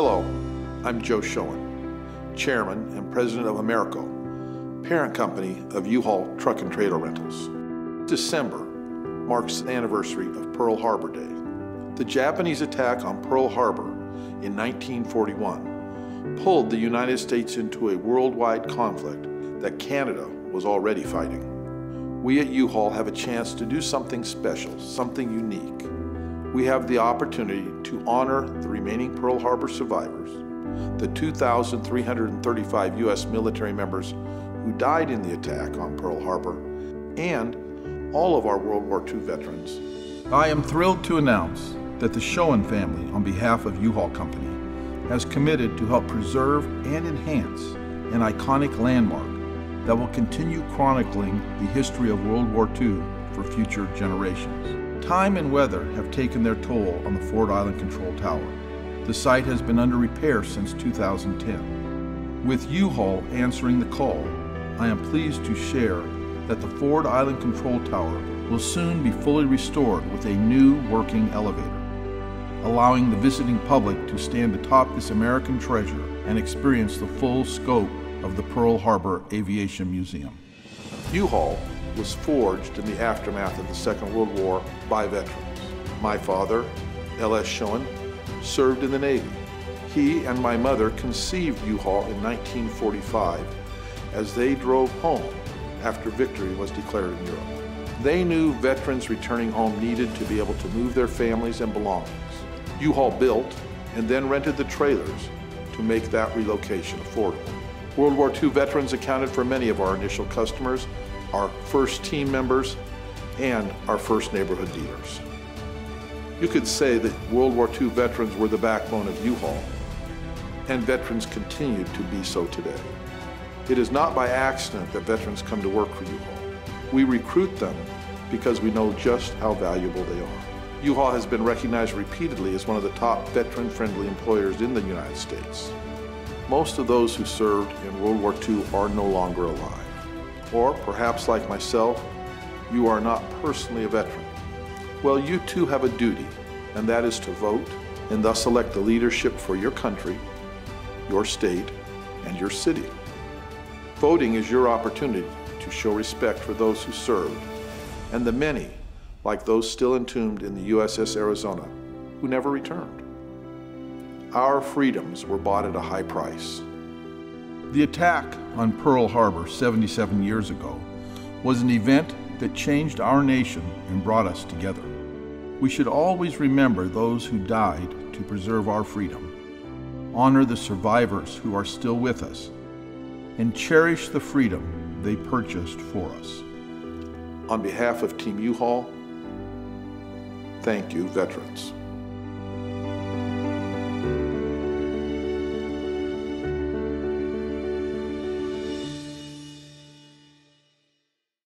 Hello, I'm Joe Shoen, Chairman and President of AMERCO, parent company of U-Haul Truck and Trailer Rentals. December marks the anniversary of Pearl Harbor Day. The Japanese attack on Pearl Harbor in 1941 pulled the United States into a worldwide conflict that Canada was already fighting. We at U-Haul have a chance to do something special, something unique we have the opportunity to honor the remaining Pearl Harbor survivors, the 2,335 U.S. military members who died in the attack on Pearl Harbor, and all of our World War II veterans. I am thrilled to announce that the Shoen family, on behalf of U-Haul Company, has committed to help preserve and enhance an iconic landmark that will continue chronicling the history of World War II for future generations. Time and weather have taken their toll on the Ford Island Control Tower. The site has been under repair since 2010. With U-Haul answering the call, I am pleased to share that the Ford Island Control Tower will soon be fully restored with a new working elevator, allowing the visiting public to stand atop this American treasure and experience the full scope of the Pearl Harbor Aviation Museum. U-Haul was forged in the aftermath of the Second World War by veterans. My father, L.S. Shoen, served in the Navy. He and my mother conceived U-Haul in 1945 as they drove home after victory was declared in Europe. They knew veterans returning home needed to be able to move their families and belongings. U-Haul built and then rented the trailers to make that relocation affordable. World War II veterans accounted for many of our initial customers our first team members, and our first neighborhood dealers. You could say that World War II veterans were the backbone of U-Haul, and veterans continue to be so today. It is not by accident that veterans come to work for U-Haul. We recruit them because we know just how valuable they are. U-Haul has been recognized repeatedly as one of the top veteran-friendly employers in the United States. Most of those who served in World War II are no longer alive. Or perhaps like myself, you are not personally a veteran. Well, you too have a duty, and that is to vote and thus elect the leadership for your country, your state, and your city. Voting is your opportunity to show respect for those who served and the many, like those still entombed in the USS Arizona, who never returned. Our freedoms were bought at a high price. The attack on Pearl Harbor 77 years ago was an event that changed our nation and brought us together. We should always remember those who died to preserve our freedom, honor the survivors who are still with us, and cherish the freedom they purchased for us. On behalf of Team U-Haul, thank you, veterans.